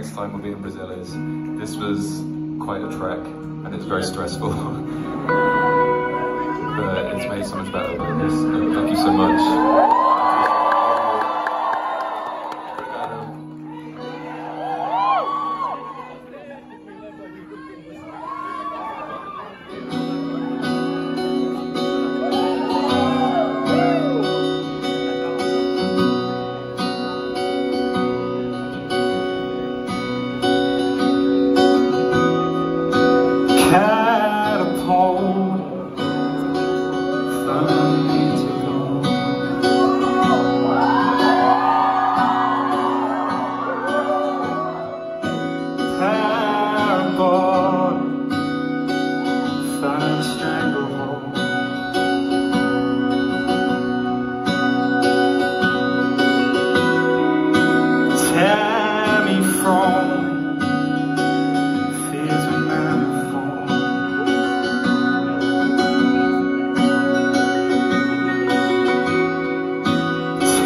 next time we'll be in Brazil is this was quite a trek and it's very stressful. but it's made so much better. Thank you so much.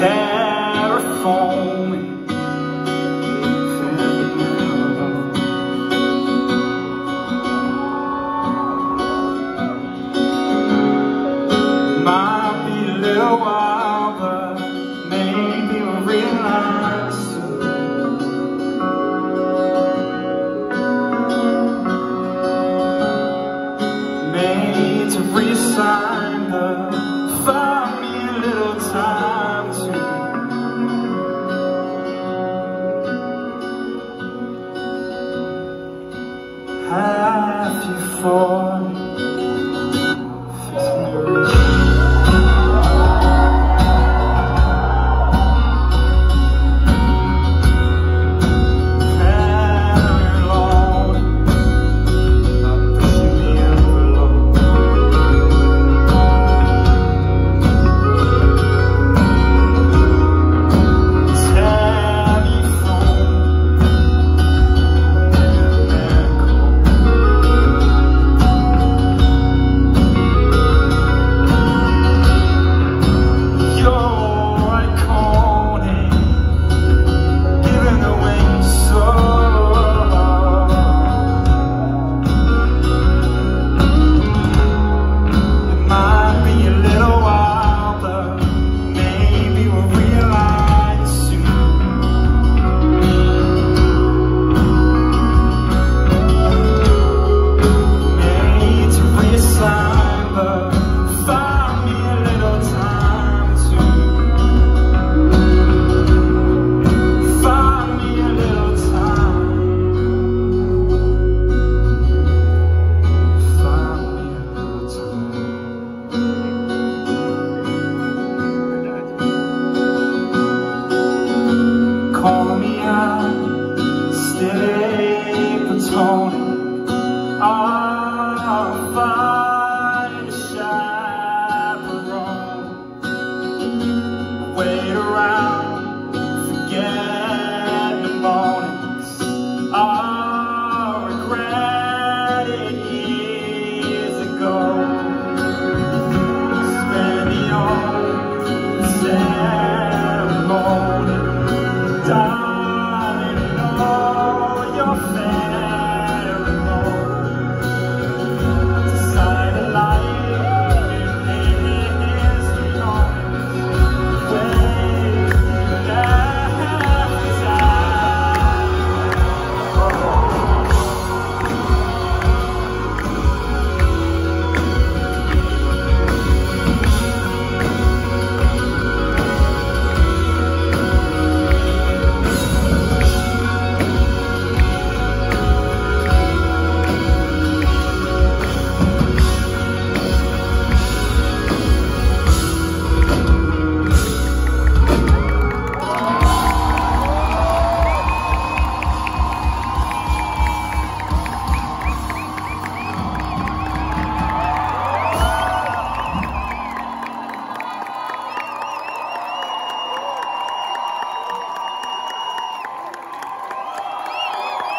that you for die.